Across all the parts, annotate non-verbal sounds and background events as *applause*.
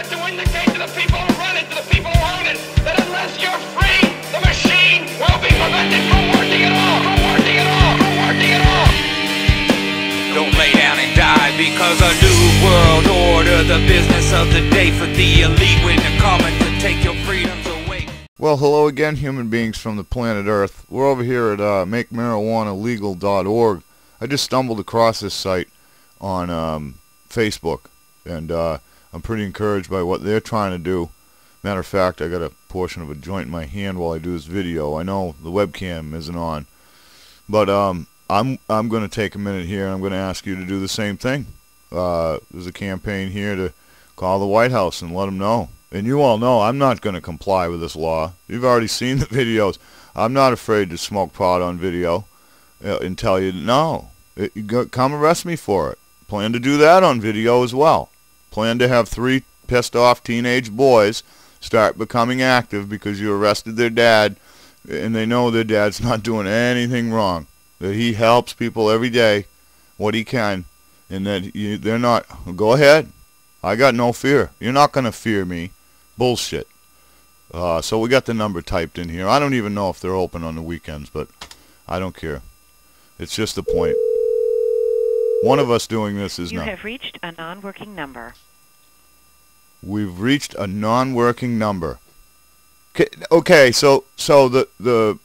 got to indicate to the people who run it, to the people who own it, that unless you're free, the machine will be prevented from working at all, from working at all, from working at all. Don't lay down and die because a new world order, the business of the day for the elite when they're coming to take your freedoms away. Well, hello again, human beings from the planet Earth. We're over here at uh, MakeMarijuanaLegal.org. I just stumbled across this site on um, Facebook, and uh, I'm pretty encouraged by what they're trying to do. Matter of fact, I got a portion of a joint in my hand while I do this video. I know the webcam isn't on, but um, I'm I'm going to take a minute here and I'm going to ask you to do the same thing. Uh, there's a campaign here to call the White House and let them know. And you all know I'm not going to comply with this law. You've already *laughs* seen the videos. I'm not afraid to smoke pot on video uh, and tell you no. It, come arrest me for it. Plan to do that on video as well. Plan to have three pissed off teenage boys start becoming active because you arrested their dad and they know their dad's *laughs* not doing anything wrong. That he helps people every day what he can and that you, they're not go ahead. I got no fear. You're not going to fear me. Bullshit. Uh, so we got the number typed in here. I don't even know if they're open on the weekends, but I don't care. It's just a point. One of us doing this is You not. You have reached a non-working number. We've reached a non-working number. Okay, so so the the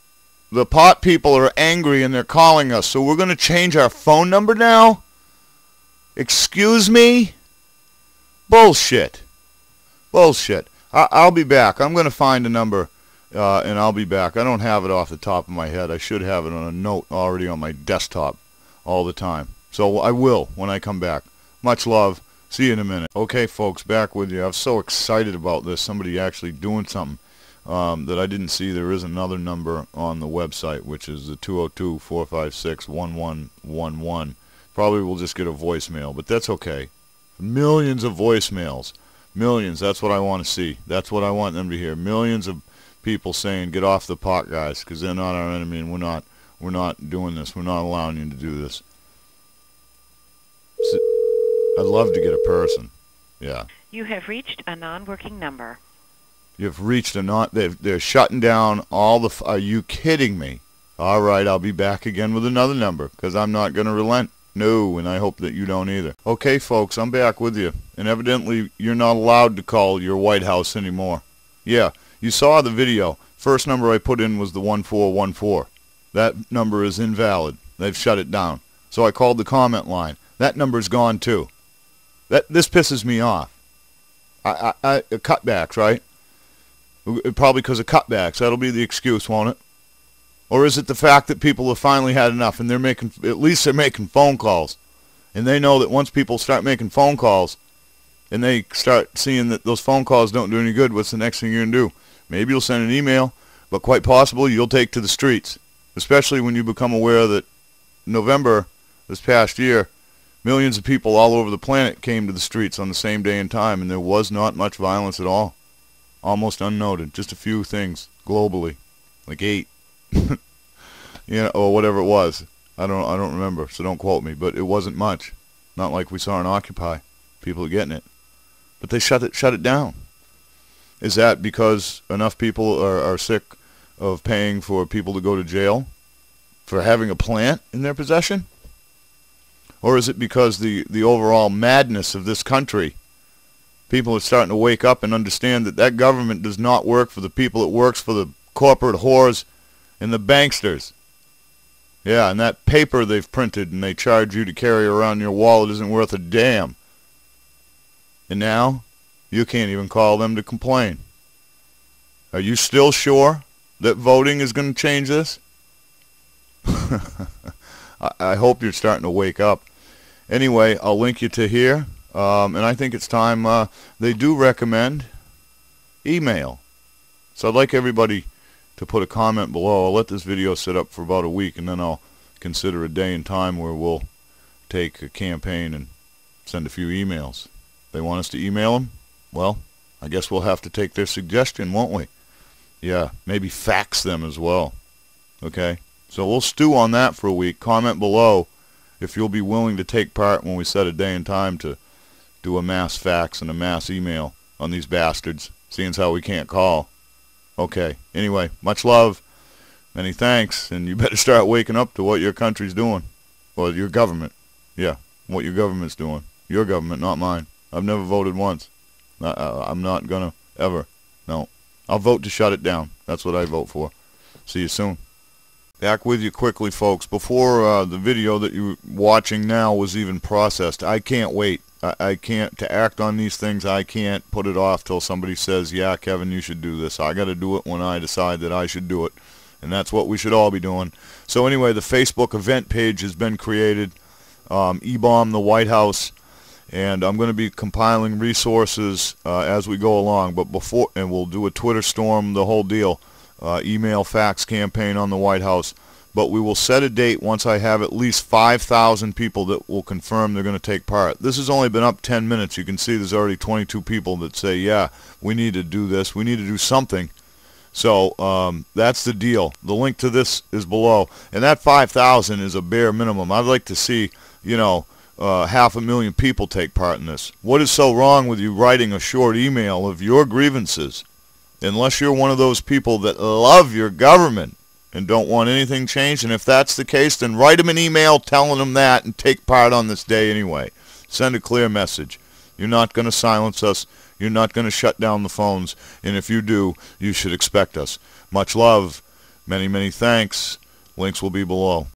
the pot people are angry and they're calling us. So we're going to change our phone number now? Excuse me? Bullshit. Bullshit. I- I'll be back. I'm going to find a number uh, and I'll be back. I don't have it off the top of my head. I should have it on a note already on my desktop all the time. So I will when I come back. Much love. See you in a minute. Okay, folks, back with you. I'm so excited about this. Somebody actually doing something um, that I didn't see. There is another number on the website, which is the 202-456-1111. Probably we'll just get a voicemail, but that's okay. Millions of voicemails. Millions. That's what I want to see. That's what I want them to hear. Millions of people saying, "Get off the pot, guys," because they're not our enemy, and we're not. We're not doing this. We're not allowing you to do this. S- I'd love to get a person. Yeah. You have reached a non-working number. You've reached a not. They're, they're shutting down all the. F- are you kidding me? All right, I'll be back again with another number because I'm not going to relent. No, and I hope that you don't either. Okay, folks, I'm back with you. And evidently, you're not allowed to call your White House anymore. Yeah, you saw the video. First number I put in was the 1414. That number is invalid. They've shut it down. So I called the comment line. That number's gone too. That this pisses me off. I, I, I uh, cutbacks, right? Uh, probably because of cutbacks. That'll be the excuse, won't it? Or is it the fact that people have finally had enough and they're making, at least they're making phone calls. And they know that once people start making phone calls and they start seeing that those phone calls don't do any good, what's the next thing you're going to do? Maybe you'll send an email, but quite possibly you'll take to the streets. Especially when you become aware that November this past year, millions of people all over the planet came to the streets on the same day and time, and there was not much violence at all. Almost unnoted. Just a few things globally, like eight, *laughs* you know, or whatever it was. I don't, I don't remember, so don't quote me. But it wasn't much. Not like we saw in Occupy. People are getting it, but they shut it, shut it down. Is that because enough people are, are sick of paying for people to go to jail for having a plant in their possession? Or is it because the, the overall madness of this country, people are starting to wake up and understand that that government does not work for the people, it works for the corporate whores and the banksters. Yeah, and that paper they've printed and they charge you to carry around your wallet isn't worth a damn. And now, you can't even call them to complain. Are you still sure that voting is going to change this? *laughs* I, I hope you're starting to wake up. Anyway, I'll link you to here, um, and I think it's time. Uh, they do recommend email, so I'd like everybody to put a comment below. I'll let this video sit up for about a week, and then I'll consider a day and time where we'll take a campaign and send a few emails. They want us to email them? Well, I guess we'll have to take their suggestion, won't we? Yeah, maybe fax them as well. Okay? So we'll stew on that for a week. Comment below if you'll be willing to take part when we set a day and time to do a mass fax and a mass email on these bastards, seeing as how we can't call. Okay. Anyway, much love. Many thanks, and you *laughs* better start waking up to what your country's doing. Or your government. Yeah, what your government's doing. Your government, not mine. I've never voted once. I, I'm not gonna, ever. No. I'll vote to shut it down. That's what I vote for. See you soon. Back with you quickly, folks. Before uh, the video that you're watching now was even processed, I can't wait. I, I can't, to act on these things, I can't put it off till somebody says, yeah, Kevin, you should do this. I got to do it when I decide that I should do it. And that's what we should all be doing. So anyway, the Facebook event page has been created. Um, E-bomb the White House and I'm going to be compiling resources uh, as we go along. But before, and we'll do a Twitter storm, the whole deal, uh, email, fax campaign on the White House. But we will set a date once I have at least 5,000 people that will confirm they're going to take part. This has only been up 10 minutes. You can see there's already 22 people that say, yeah, we need to do this. We need to do something. So um, that's the deal. The link to this is below. And that 5,000 is a bare minimum. I'd like to see, you know, uh, half a million people take part in this. What is so wrong with you writing a short email of your grievances? Unless you're one of those people that love your government and don't want anything changed. And if that's the case, then write them an email telling them that and take part on this day anyway. Send a clear message. You're not going to silence us. You're not going to shut down the phones. And if you do, you should expect us. Much love. Many, many thanks. Links will be below.